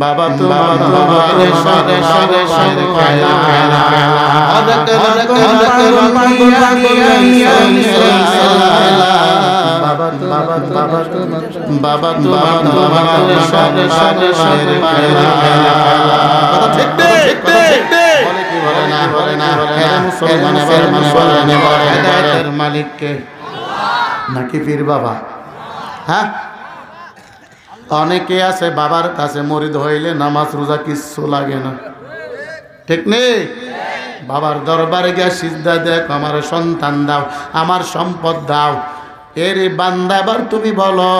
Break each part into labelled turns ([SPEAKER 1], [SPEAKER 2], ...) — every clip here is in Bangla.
[SPEAKER 1] বাবা তোমার সারে সারে সারে খেলা খেলা মাইয়া বাবা বাবা বাবা তোমার দরবারে সারে সারে সারে খেলা খেলা কথা ঠিক ঠিক ঠিক বলে কি বলে না বলে না বলে না মুসলমান এবার মানে বলে না বলে হেদায়েতের মালিক কে নাকি পীর বাবা হ্যাঁ অনেকে আছে, বাবার কাছে মরিদ হইলে নামাজ রোজা কিচ্ছু লাগে না। ঠিক নেই? বাবার দরবারে গিয়া সিদ্ধা দেখ, আমার সন্তান দাও, আমার সম্পদ দাও। এর বান্দা, এবার তুমি বলো,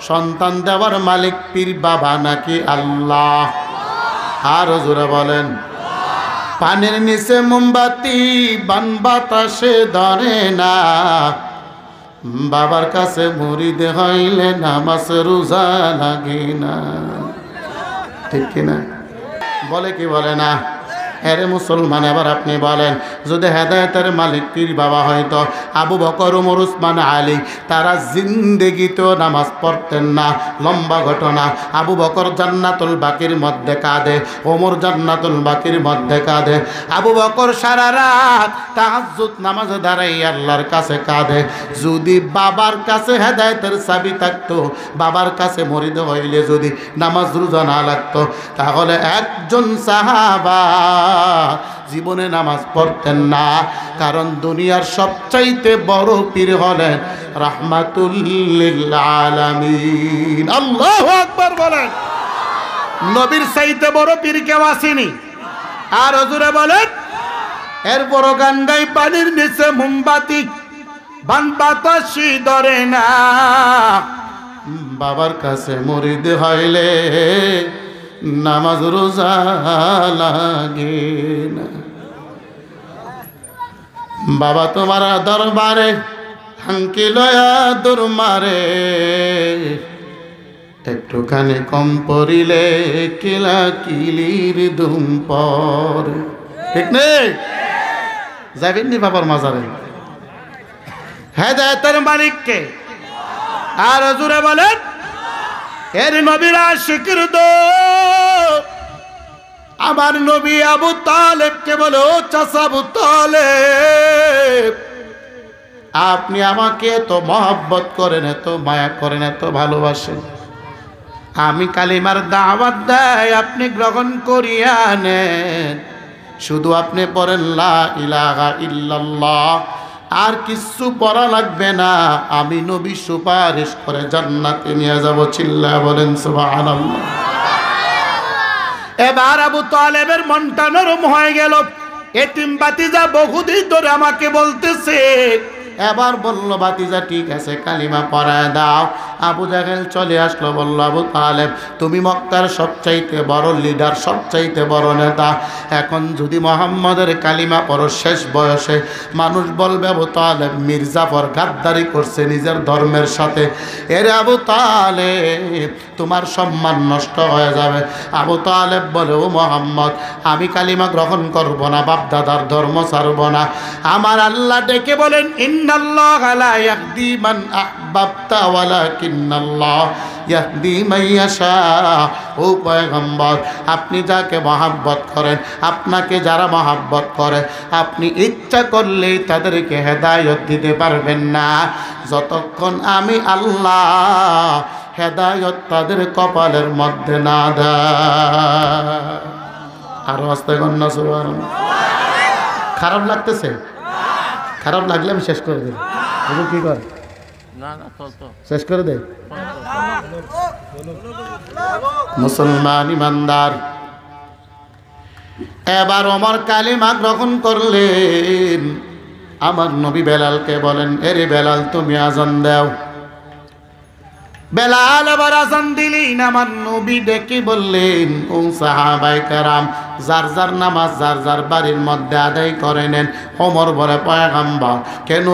[SPEAKER 1] সন্তান দেওয়ার মালিক পীর বাবা নাকি আল্লাহ? আরও জোরে বলেন, পানির নিচে মোমবাতি, বান বাতাসে ধরে না। বাবার কাছে মরিদে হইলে নামাজ রোজা লাগে না। ঠিক কিনা? বলে কি বলে না? আরে মুসলমান, এবার আপনি বলেন, যদি হেদায়তের মালিক পীর বাবা হয়তো আবু বকর, উমর, উসমান, আলী, তারা জিন্দেগিতেও নামাজ পড়তেন না। লম্বা ঘটনা, আবু বকর জান্নাতুল বাকির মধ্যে কাঁদে ওমর জান্নাতুল বাকির মধ্যে কাঁদে। আবু বকর সারা রাত তাহাজ্জুদ নামাজে দাঁড়াই আল্লাহর কাছে কাঁদে। যদি বাবার কাছে হেদায়তের চাবি থাকতো, বাবার কাছে মরিদ হইলে যদি নামাজ রোজা না লাগতো, তাহলে একজন সাহাবা জীবনে নামাজ পড়তেন না। কারণ দুনিয়ার সবচাইতে বড় পীর হলেন রাহমাতুল্লিল আলামিন আল্লাহু আকবার বলেন। নবীর চাইতে বড় পীর কেউ আসেনি। আর হজুরে বলেন এর বড় গান গাই পানির নিচে মোমবাতি, বান বাতাসি ধরে না। বাবার কাছে মরিদ হইলে নামাজ রোজা লাগে না। বাবা তোমার দরবারে হাঙ্কি লয়া দূর মারে। একটুখানি কম পড়িলে কিলা কিলির দুম পর। ঠিক নেই? যাবেন নি বাবার মাজারে? হেদায়তের মালিককে। আর জুড়ে বলেন, এর নবীরা শিকির দো আমার নবী আবু তালেবকে বলে চাষা আবু তালেব, আপনি আমাকে এত মহব্বত করেন, এত মায়া করেন, এত ভালোবাসেন। আমি কালিমার দাওয়াত দেয়, আপনি গ্রহণ করিয়া নেন। শুধু আপনি পড়েন, লা ইলাহা ইল্লাল্লাহ আর কিছু পড়া লাগবে না। আমি নবী সুপারিশ করে জান্নাতে নিয়ে যাব চিল্লা বলেন, সুবহানাল্লাহ এবার আবু তালেবের মনটা নরম হয়ে গেল। এটিম বাতিজা বহুদিন ধরে আমাকে বলতেছে, এবার বলল, বাতিজা, ঠিক আছে, কালিমা পড়ায় দাও। আবু জাহেল চলে আসলো, বলল, আবু তালেব, তুমি মক্কার সবচাইতে বড় লিডার সবচাইতে বড় নেতা। এখন যদি মোহাম্মদের কালিমা পর শেষ বয়সে, মানুষ বলবে, আবু তালেব মির্জাফর গাদ্দারি করছে নিজের ধর্মের সাথে। এর আবু তালেব, তোমার সম্মান নষ্ট হয়ে যাবে। আবু তালেব বলে, ও মোহাম্মদ, আমি কালিমা গ্রহণ করব না, বাপদাদার ধর্ম ছাড়ব না। আমার আল্লাহ ডেকে বলেন, ইন্নাল্লাহ লা ইয়াহদি মান আহবাবতা ওয়ালাকিন্নাল্লাহ ইয়াহদি মান ইয়াশা। ও পয়গম্বর, আপনি যাকে মহাব্বত করেন, আপনাকে যারা মহাব্বত করে, আপনি ইচ্ছা করলেই তাদেরকে হেদায়ত দিতে পারবেন না। যতক্ষণ আমি আল্লাহ হেদায়ত তাদের কপালের মধ্যে না আরও আস্তে গণ্য খারাপ লাগতেছে? খারাপ লাগলে আমি শেষ করে দেব। কি করে? শেষ করে দে। মুসলমান ইমানদার। এবার ওমর কালিমা গ্রহণ করলেন। আমার নবী বেলালকে বলেন, এরে বেলাল, তুমি আজান দাও। বেলাল আবার আজান দিলেন, আমার নবী ডেকে বললেন, ও সাহাবাই কারাম যার যার নামাজ, যার যার বাড়ির মধ্যে আদায় করে নেন। অমর বলে পয়গাম্বা কেন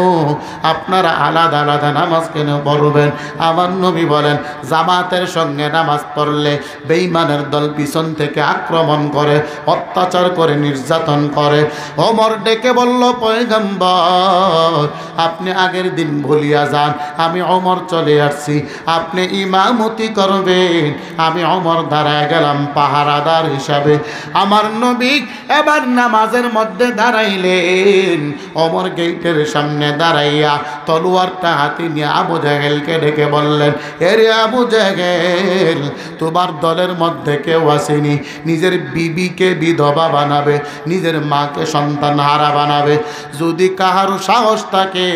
[SPEAKER 1] আপনারা আলাদা আলাদা নামাজ কেন পড়বেন? আমার নবী বলেন, জামাতের সঙ্গে নামাজ পড়লে বেইমানের দল পিছন থেকে আক্রমণ করে, অত্যাচার করে, নির্যাতন করে। অমর ডেকে বলল, পয়গাম্বর, আপনি আগের দিন ভুলিয়া যান, আমি অমর চলে আসছি, আপনি ইমামতি করবেন, আমি অমর দাঁড়ায় গেলাম পাহারাদার হিসাবে। আমার নবী এবার নামাজের মধ্যে দাঁড়াইলেন। অমর গেইটের সামনে দাঁড়াইয়া তলোয়ারটা হাতে নিয়ে আবু জাহেলকে ডেকে বললেন এরে আবু জাহেল, তোমার দলের মধ্যে কেউ আসেনি। নিজের বিবিকে বিধবা বানাবে, নিজের মাকে সন্তান হারা বানাবে। যদি কাহার সাহস থাকে,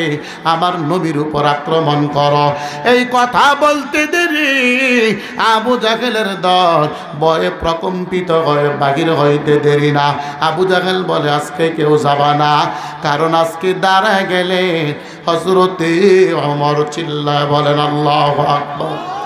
[SPEAKER 1] আমার নবীর উপর আক্রমণ কর। এই কথা বলতে দেরি, আবু জাহেলের দল বয়ে প্রকম্পিত হয়ে বাহির হইতে দেরি না। আবু জাহেল বলে, আজকে কেউ যাবা না। কারণ আজকে দাঁড়ায় গেলে হজরতে অমর চিল্লায় বলেন আল্লাহ আকবর।